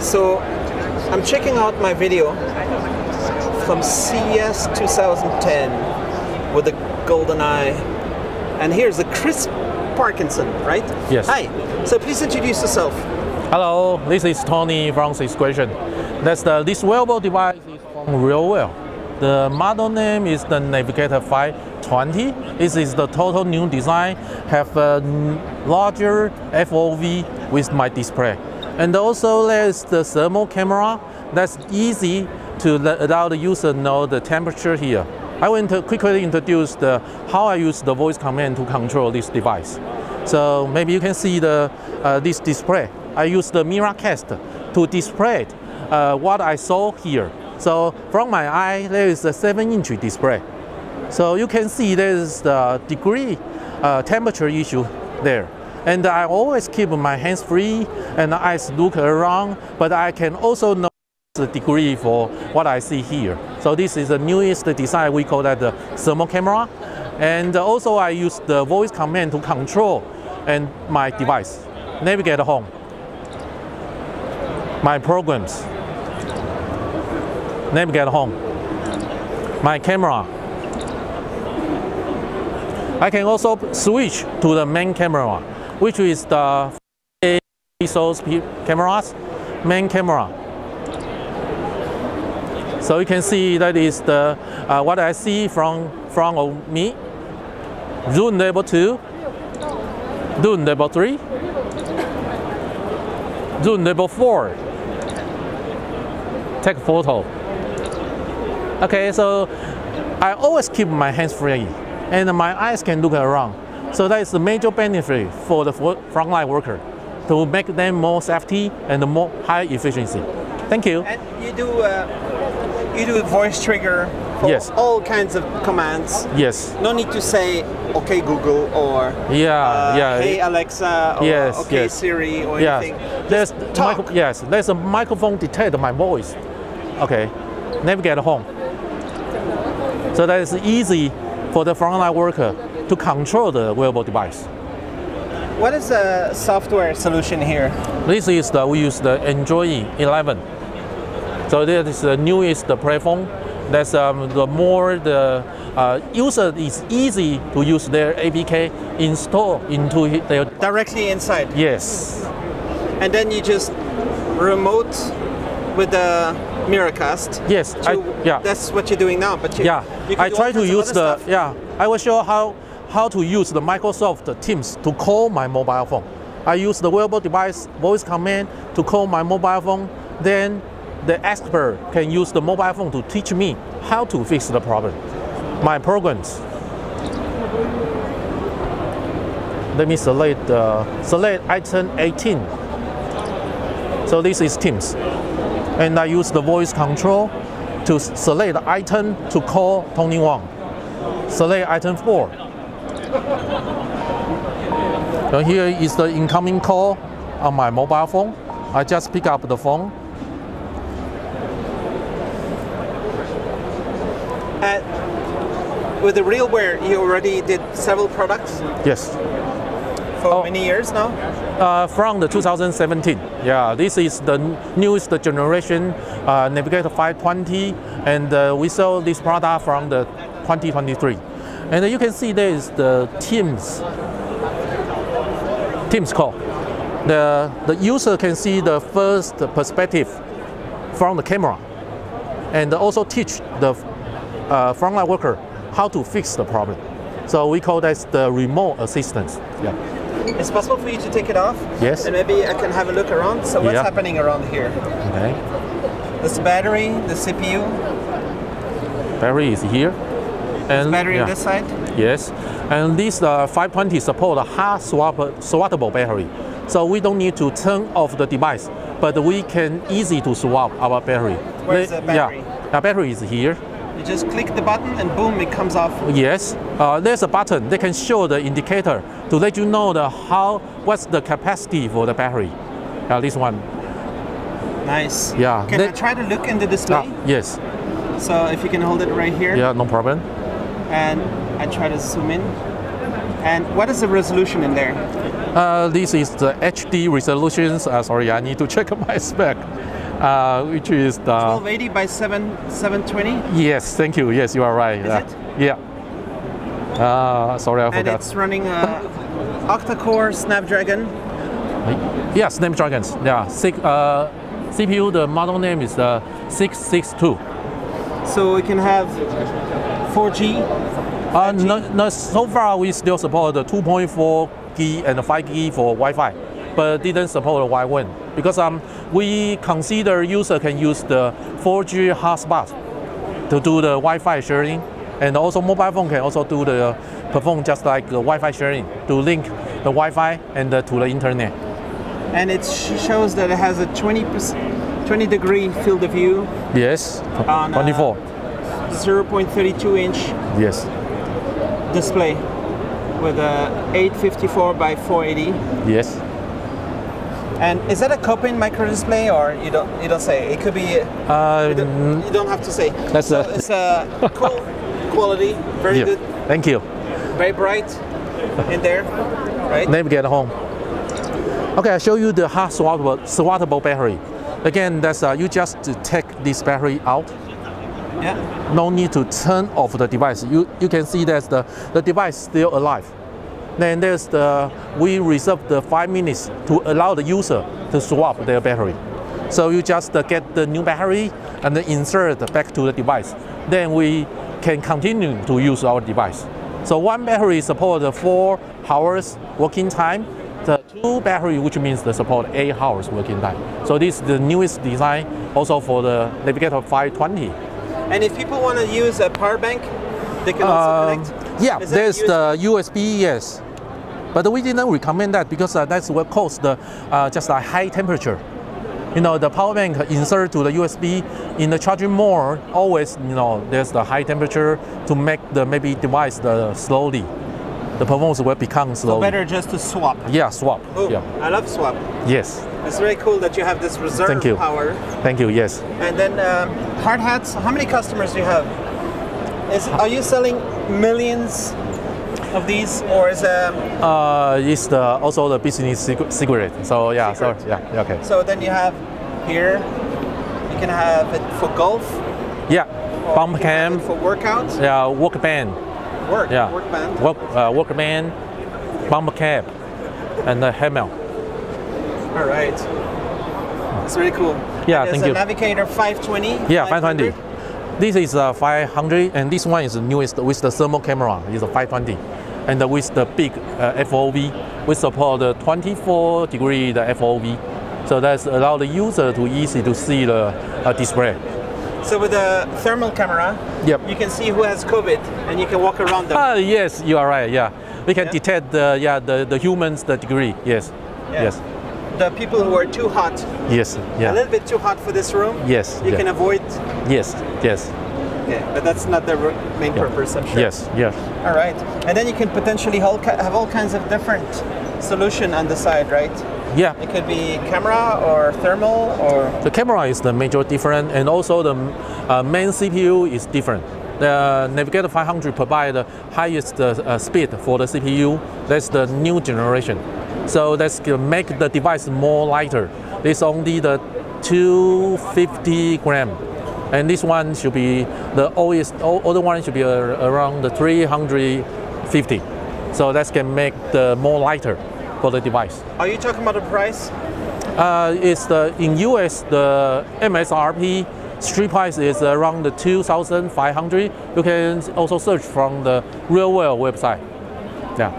So I'm checking out my video from CES 2010 with the golden eye. And here's the Chris Parkinson, right? Yes. Hi. So please introduce yourself. Hello, this is Tony from Squation. That's the this wearable device is from RealWear. The model name is the Navigator 520. This is the total new design, have a larger FOV with my display. And also there's the thermal camera that's easy to allow the user know the temperature here. I will inter quickly introduce the, how I use the voice command to control this device. So maybe you can see the, uh, this display. I use the Miracast to display uh, what I saw here. So from my eye, there is a 7-inch display. So you can see there is the degree uh, temperature issue there. And I always keep my hands free and eyes look around, but I can also know the degree for what I see here. So this is the newest design, we call that the thermal camera. And also I use the voice command to control and my device, navigate home, my programs, navigate home, my camera. I can also switch to the main camera, which is the pixels cameras, main camera. So you can see that is the uh, what I see from front of me. Zoom level 2, zoom level 3, zoom level 4. Take photo. Okay, so I always keep my hands free and my eyes can look around. So that is the major benefit for the frontline worker to make them more safety and more high efficiency. Thank you. And you do uh, you do voice trigger for Yes. all kinds of commands. Yes. No need to say "Okay Google" or Yeah, uh, yeah. "Hey Alexa" or Yes, "Okay yes. Siri" or Yes. anything. There's Just talk. micro, yes. There's a microphone detect my voice. Okay. Navigate home. So that is easy for the frontline worker to control the wearable device. What is the software solution here? This is the we use the Android 11. So that is the newest platform. That's um, the more the uh, user is easy to use their APK install into their Directly inside, yes and then you just remote with the Miracast. yes to- I, yeah That's what you're doing now, but you, Yeah, you I try to use the stuff. yeah. I will show how how to use the Microsoft Teams to call my mobile phone. I use the wearable device voice command to call my mobile phone. Then the expert can use the mobile phone to teach me how to fix the problem. My programs. Let me select uh, select item 18. So this is Teams, and I use the voice control to select item to call Tony Wang. Select item 4. And here is the incoming call on my mobile phone. I just pick up the phone. Uh, with the RealWear, you already did several products Yes, for Oh. many years now. uh, from the 2017. Yeah, this is the newest generation uh, Navigator 520, and uh, we sell this product from the 2023. And you can see there is the Teams Teams call. The the user can see the first perspective from the camera, and also teach the uh, frontline worker how to fix the problem. So we call that the remote assistance. Yeah. It's possible for you to take it off. Yes. And maybe I can have a look around. So what's Yeah. happening around here? Okay. This battery, the CPU, battery is here. And battery yeah, on this side. Yes, and this uh, 520 support a hard swap swappable battery, so we don't need to turn off the device, but we can easy to swap our battery. Where's the battery? Yeah, the battery is here. You just click the button and boom, it comes off. Yes, uh, there's a button that can show the indicator to let you know the how what's the capacity for the battery. Uh, this one. Nice. Yeah, Can I try to look in the display? Ah, yes. So if you can hold it right here, Yeah, no problem. And I try to zoom in. And what is the resolution in there? Uh, this is the HD resolutions. Uh, sorry, I need to check my spec, uh, which is the 1280 by 7 720, yes. Thank you. Yes, you are right. Is Uh, it? Yeah. Uh, sorry, I and forgot. it's running a octa-core Snapdragon. Yeah, Snapdragons. Yeah, six, uh, CPU. The model name is the 662. So we can have 4G. Uh, no, no, so far we still support the 2.4 G and 5 G for Wi-Fi, but didn't support the Wi-Fi because um, we consider user can use the 4G hotspot to do the Wi-Fi sharing, and also mobile phone can also do the perform just like the Wi-Fi sharing to link the Wi-Fi and uh, to the internet. And it shows that it has a 20, 20 degree field of view, Yes, On, uh, 24. 0.32 inch Yes. display with a 854 by 480. Yes. And is that a Kopin micro display or you don't you don't say? It could be Uh, you don't, you don't have to say. That's so a- it's a cool quality, very yeah. good, Thank you. very bright in there, right? navigate home. Okay, I show you the hot swappable, swappable battery. Again, that's uh, you just take this battery out. Yeah. No need to turn off the device. You you can see that the the device still alive. Then there's the we reserve the five minutes to allow the user to swap their battery. So you just uh, get the new battery and insert back to the device. Then we can continue to use our device. So one battery support the four hours working time. The two battery, which means the support eight hours working time. So this is the newest design also for the Navigator 520. And if people want to use a power bank, they can also Um, connect. yeah, Is that there's USB? the USB, yes. But we didn't recommend that because uh, that's what cause the uh, just a high temperature. You know, the power bank insert to the USB in the charging mode, always, you know, there's the high temperature to make the maybe device the slowly. The performance will become So better just to swap. Yeah, swap. Oh, Yeah. I love swap. Yes. It's very cool that you have this reserve Thank you. power. Thank you. Yes. And then um, hard hats. How many customers do you have? Is are you selling millions of these, or is um, Uh, it's the also the business secret. So yeah. Secret. So yeah. yeah, Okay. so? Then you have here. You can have it for golf. Yeah. Bump cam. for workouts. Yeah. Work band. Work. Yeah. Work band. Work, uh, Workman, bomber cap, and the helmet. All right. It's really cool. Yeah, There's thank a you. Navigator 520. Yeah, 520. 500. This is uh, 500, and this one is the newest with the thermal camera. It's a 520, and uh, with the big uh, FOV, we support the 24 degree the FOV, so that's allow the user to easy to see the uh, display. So with the thermal camera, Yep. you can see who has COVID, and you can walk around them. Ah, yes, you are right. Yeah, we can Yeah? detect the yeah the, the humans the degree. Yes, Yeah. yes, The people who are too hot, yes, a little bit too hot for this room, yes, you yeah. can avoid. yes, yes, Okay, but that's not the main purpose, I'm sure. yes, yes. All right, and then you can potentially have all kinds of different solution on the side, right? Yeah, It could be camera or thermal or The camera is the major difference, and also the uh, main CPU is different. The Navigator 500 provide the highest uh, uh, speed for the CPU. That's the new generation. So that's to make the device more lighter. It's only the 250 gram, and this one should be the oldest. o- Older one should be around the 350. So that can make the more lighter for the device. Are you talking about the price? Uh, it's the in US the MSRP street price is around the 2,500. You can also search from the RealWear website. Yeah.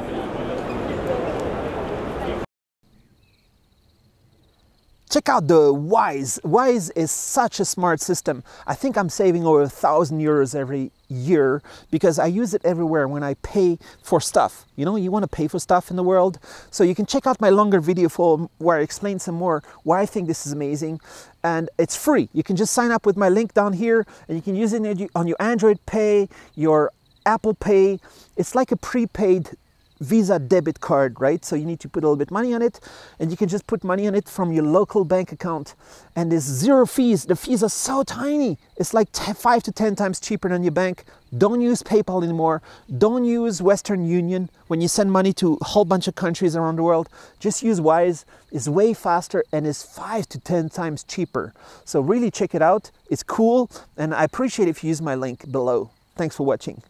Check out the Wise. Wise is such a smart system. I think I'm saving over a thousand euros every year because I use it everywhere when I pay for stuff. You know, you want to pay for stuff in the world. So you can check out my longer video for where I explain some more why I think this is amazing. And it's free. You can just sign up with my link down here and you can use it on your Android Pay, your Apple Pay. It's like a prepaid Visa debit card, right? So you need to put a little bit money on it, and you can just put money on it from your local bank account, and there's zero fees. The fees are so tiny. It's like 10, five to ten times cheaper than your bank. Don't use PayPal anymore. Don't use Western Union when you send money to a whole bunch of countries around the world. Just use Wise. It's way faster and is five to ten times cheaper. So really check it out. It's cool, and I appreciate if you use my link below. Thanks for watching.